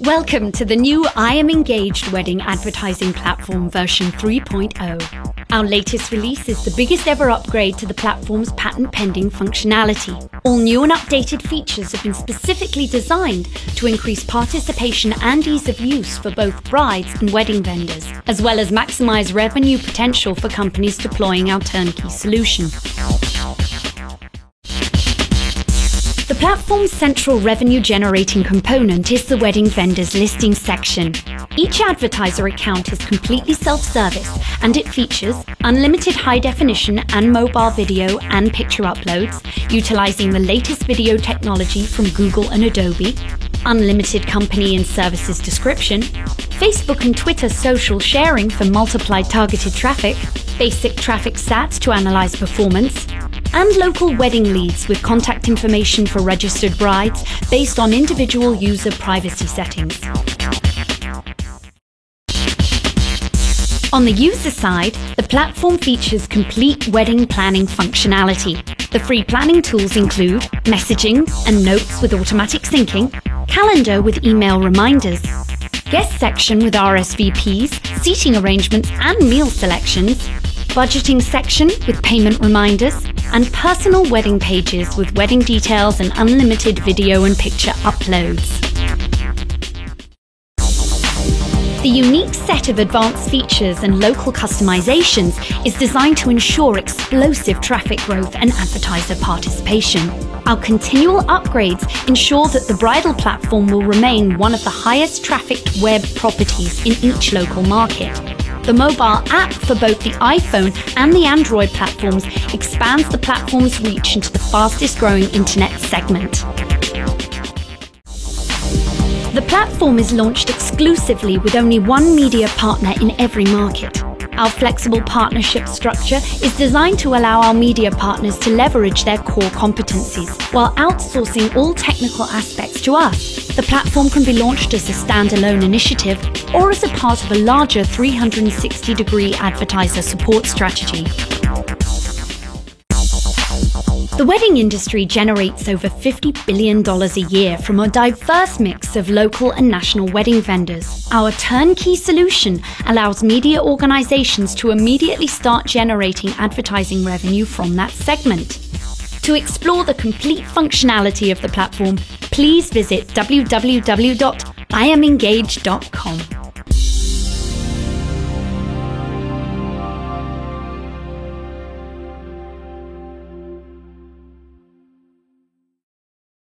Welcome to the new I Am Engaged wedding advertising platform version 3.0. Our latest release is the biggest ever upgrade to the platform's patent pending functionality. All new and updated features have been specifically designed to increase participation and ease of use for both brides and wedding vendors, as well as maximize revenue potential for companies deploying our turnkey solution. The platform's central revenue generating component is the wedding vendor's listing section. Each advertiser account is completely self service and it features unlimited high definition and mobile video and picture uploads, utilizing the latest video technology from Google and Adobe, unlimited company and services description, Facebook and Twitter social sharing for multiplied targeted traffic, basic traffic stats to analyze performance, and local wedding leads with contact information for registered brides based on individual user privacy settings. On the user side, the platform features complete wedding planning functionality. The free planning tools include messaging and notes with automatic syncing, calendar with email reminders, guest section with RSVPs, seating arrangements and meal selections, budgeting section with payment reminders, and personal wedding pages with wedding details and unlimited video and picture uploads. The unique set of advanced features and local customizations is designed to ensure explosive traffic growth and advertiser participation. Our continual upgrades ensure that the bridal platform will remain one of the highest trafficked web properties in each local market. The mobile app for both the iPhone and the Android platforms expands the platform's reach into the fastest growing internet segment. The platform is launched exclusively with only one media partner in every market. Our flexible partnership structure is designed to allow our media partners to leverage their core competencies while outsourcing all technical aspects to us. The platform can be launched as a standalone initiative or as a part of a larger 360 degree advertiser support strategy. The wedding industry generates over $50 billion a year from a diverse mix of local and national wedding vendors. Our turnkey solution allows media organizations to immediately start generating advertising revenue from that segment. To explore the complete functionality of the platform, please visit www.iamengaged.com.